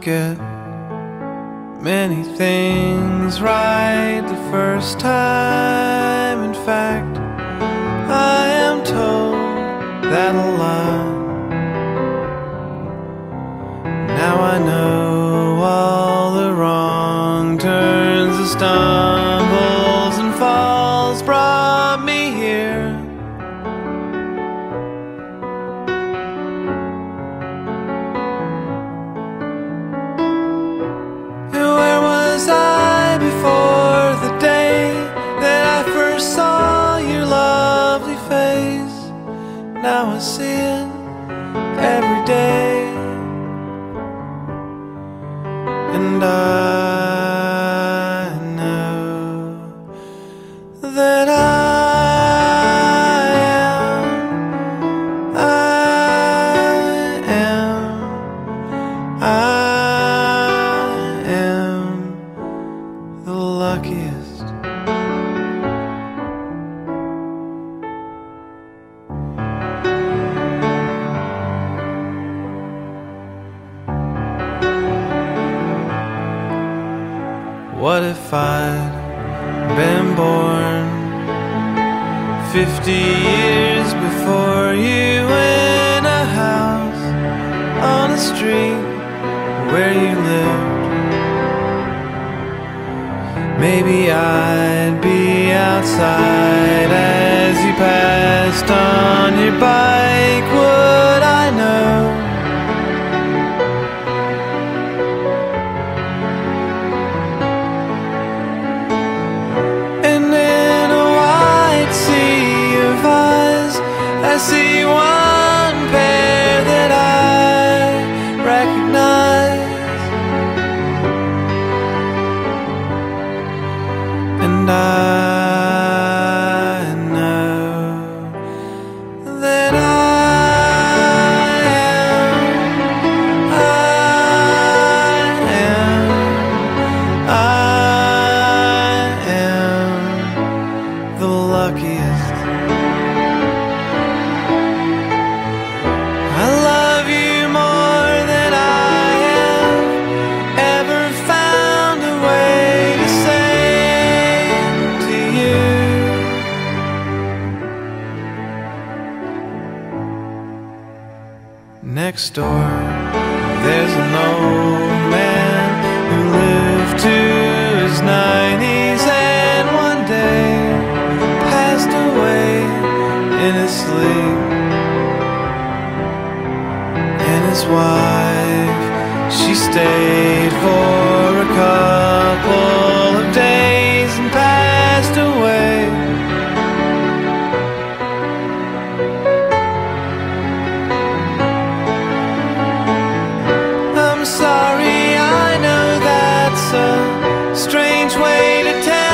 get many things right the first time. In fact, I am told that Now I see it every day. And I What if I'd been born 50 years before you in a house on a street where you lived? Maybe I'd be outside as you passed on And Next door, there's an old man who lived to his 90s and one day passed away in his sleep. And his wife, she stayed for strange way to tell.